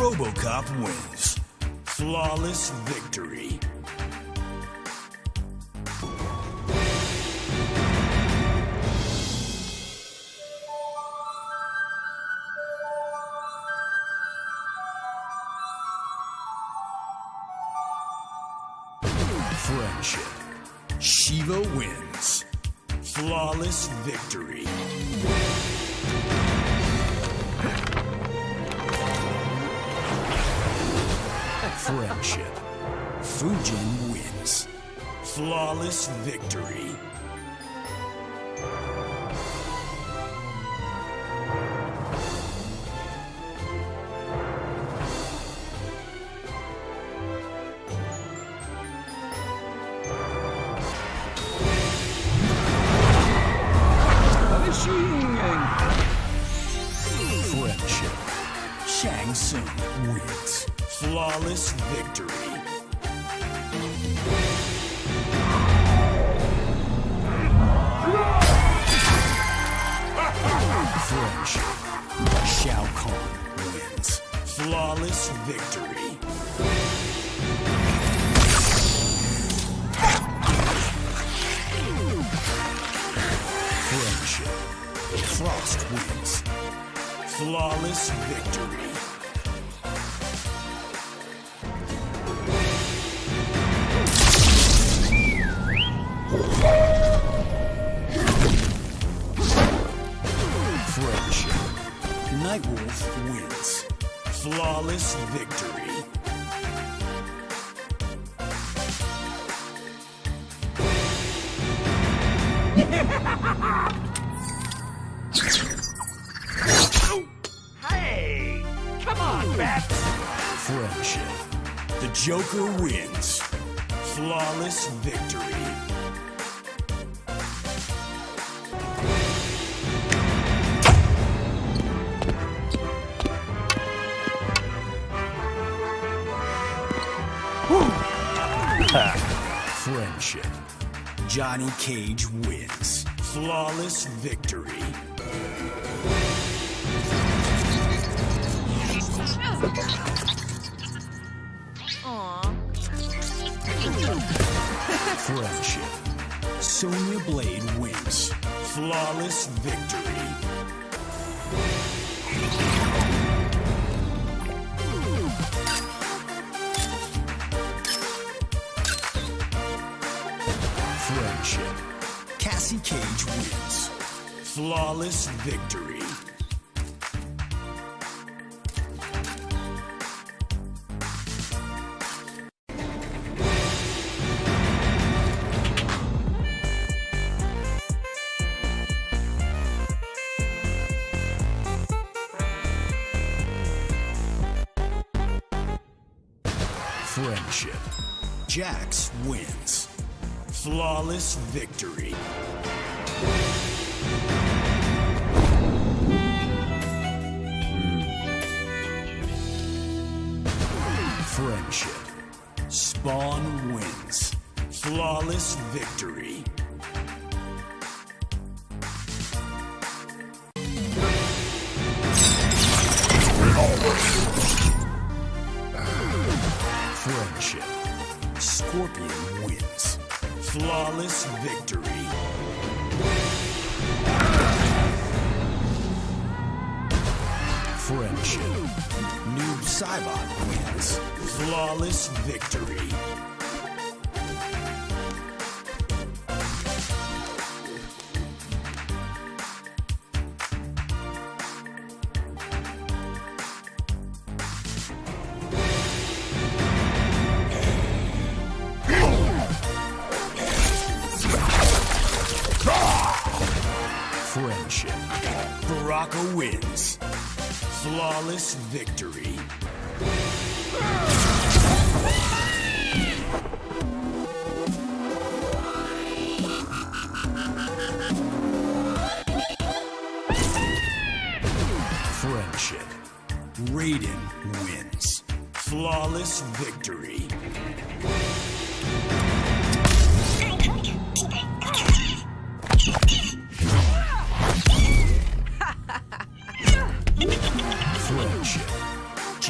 Robocop wins. Flawless victory. Friendship. Sheeva wins. Flawless victory. Friendship. Fujin wins. Flawless victory. Tsung wins. Flawless victory. Friendship. Shao Kahn wins. Flawless victory. Friendship. Frost wins. Flawless victory. Nightwolf wins. Flawless victory. Hey! Come on, Bat! Friendship. The Joker wins. Flawless victory. Friendship. Johnny Cage wins. Flawless victory. Friendship. Sonya Blade wins. Flawless victory. Friendship. Cassie Cage wins. Flawless victory. Friendship. Jax wins. Flawless victory. Friendship. Spawn wins. Flawless victory. Friendship. Scorpion wins. Flawless victory. Friendship. Noob Saibot wins. Flawless victory. Baraka wins. Flawless victory. Friendship. Raiden wins. Flawless victory.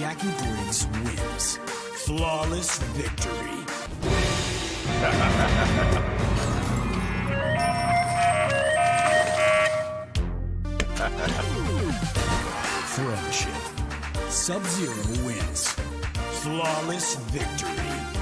Jacqui Briggs wins. Flawless victory. Friendship. Sub Zero wins. Flawless victory.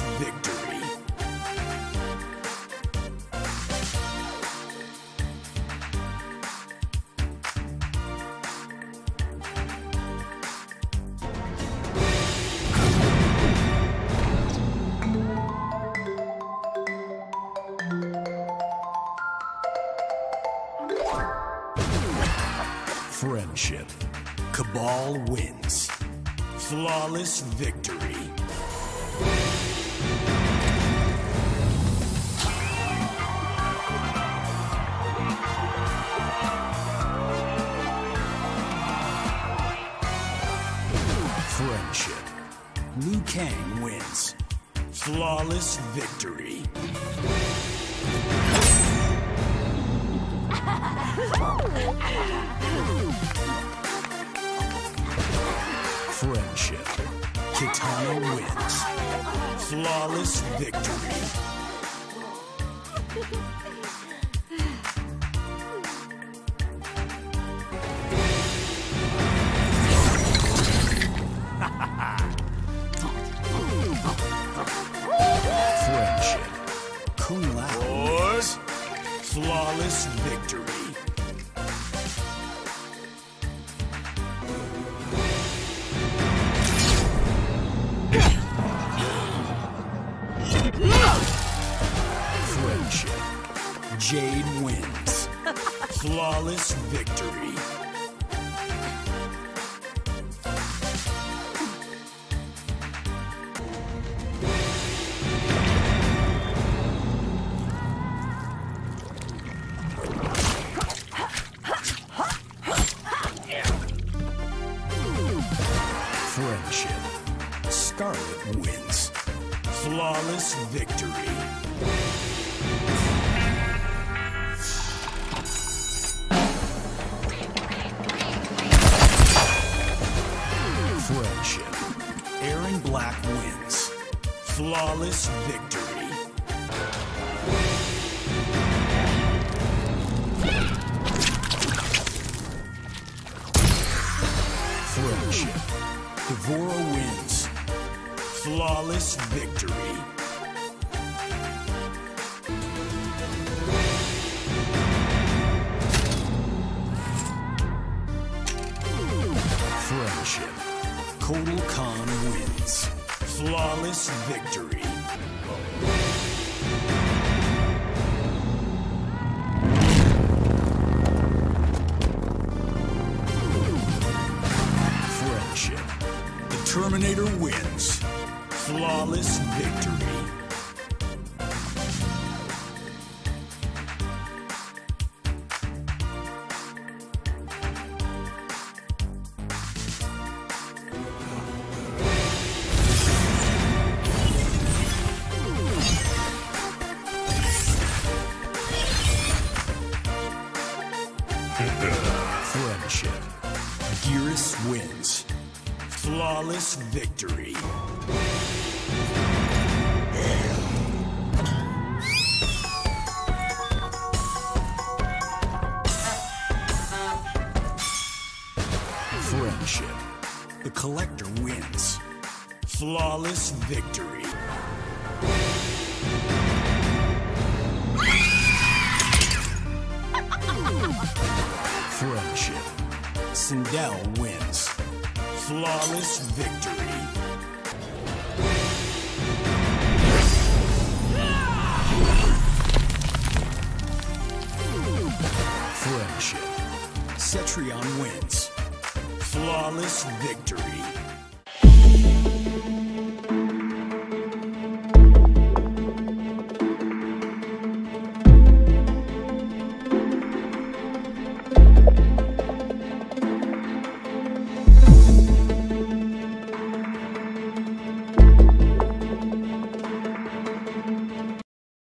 Victory. Friendship. Kabal wins. Flawless victory. Kang wins. Flawless victory. Friendship. Kitana wins. Flawless victory. Flawless victory. Friendship. Jade wins. Flawless victory. Flawless victory. Friendship. Erron Black wins. Flawless victory. Friendship. D'Vorah. Flawless victory. Friendship. Kotal Kahn wins. Flawless victory. Friendship. The Terminator wins. Flawless victory. Friendship. Wins. Flawless victory. Collector wins. Flawless victory. Friendship. Sindel wins. Flawless victory. Friendship. Cetrion wins flawless victory.